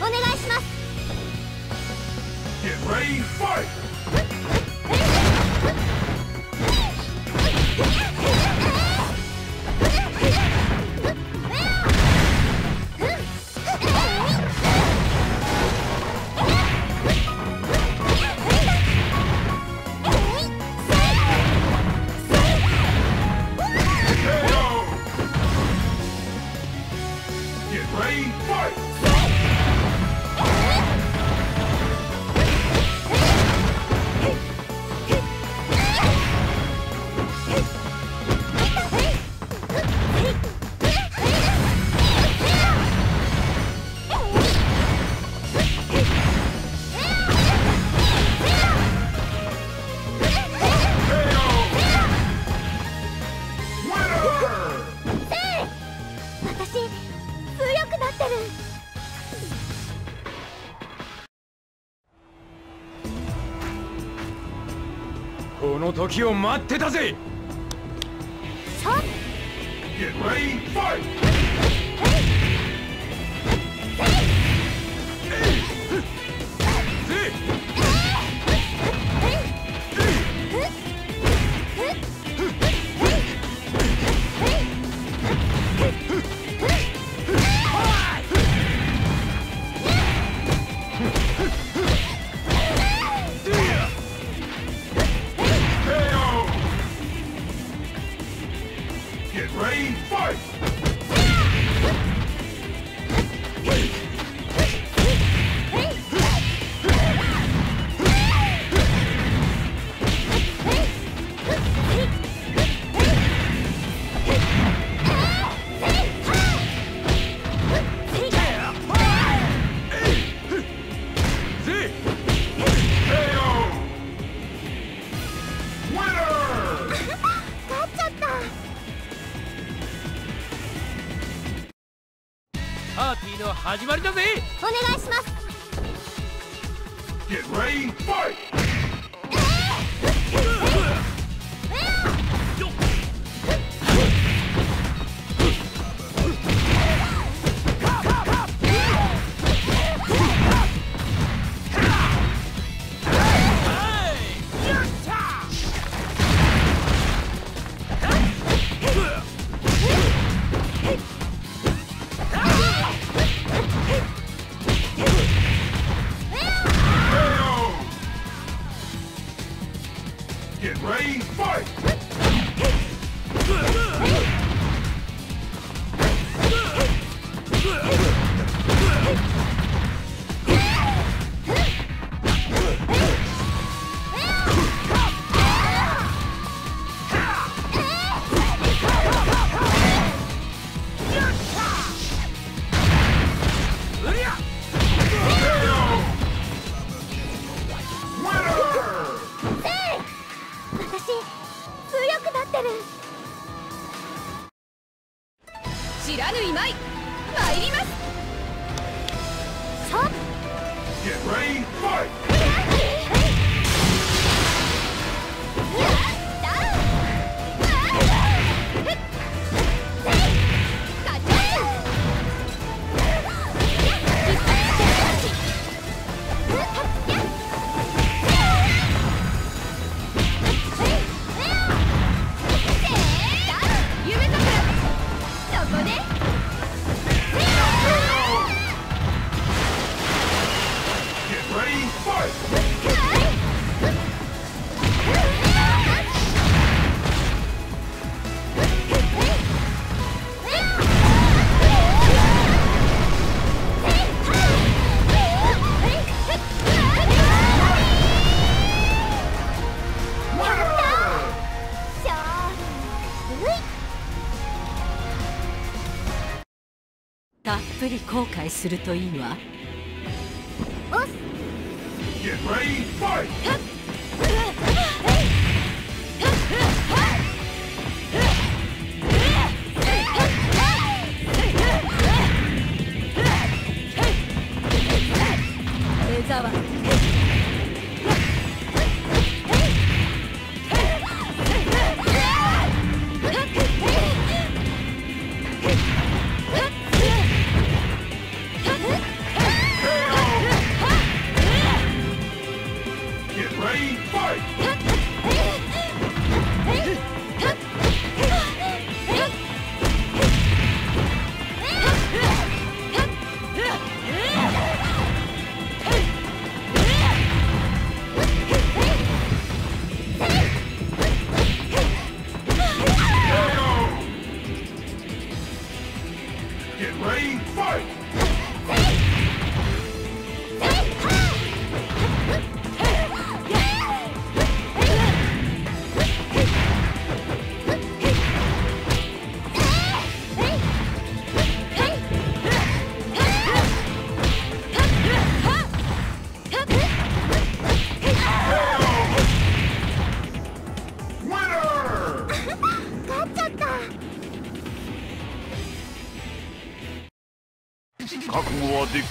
お願いします。この時を待ってたぜーの始まりだぜ。お願いします Get ready, fight! り後悔するといいわ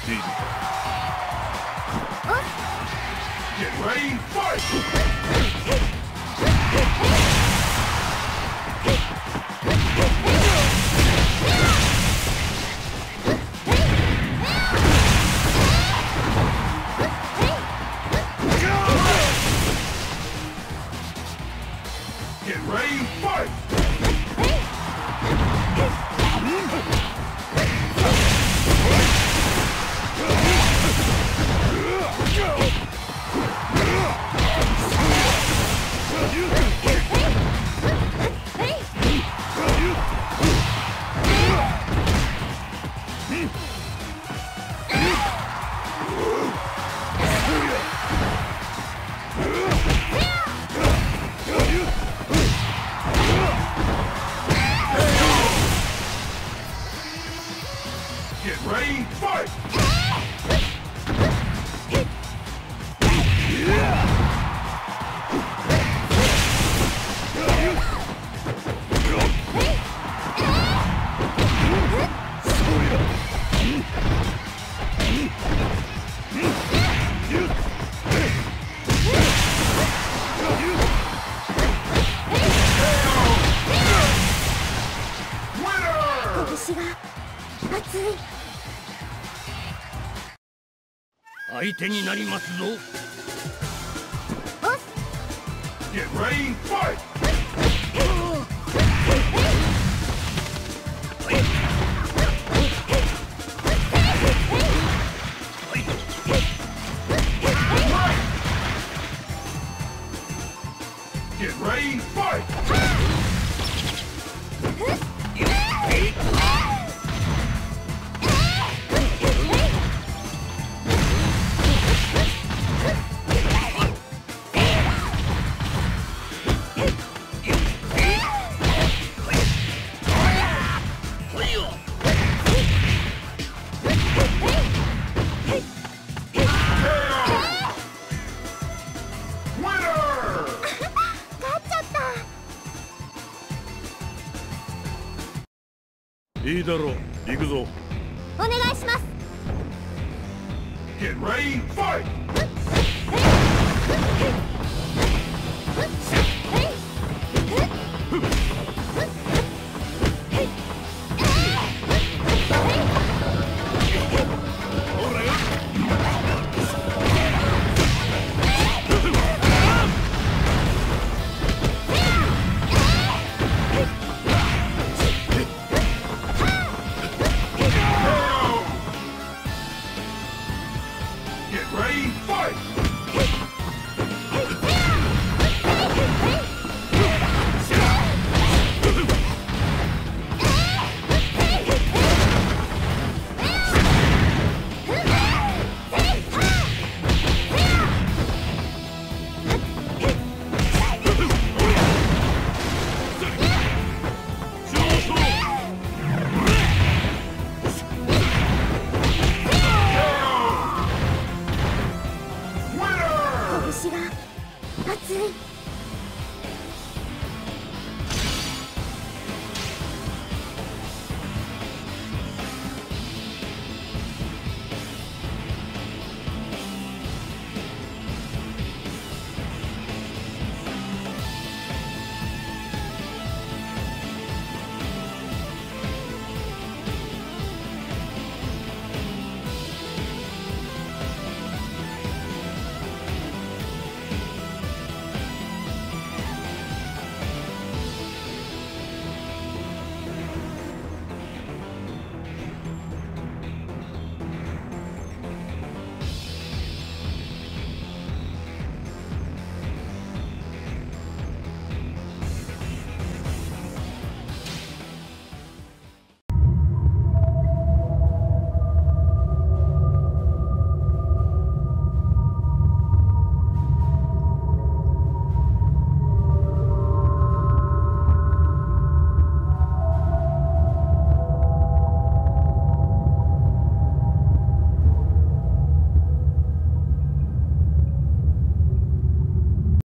season. 相手になりますぞ Get ready, fight! いいだろう。行くぞ。お願いします。Get ready, fight! Ready, fight!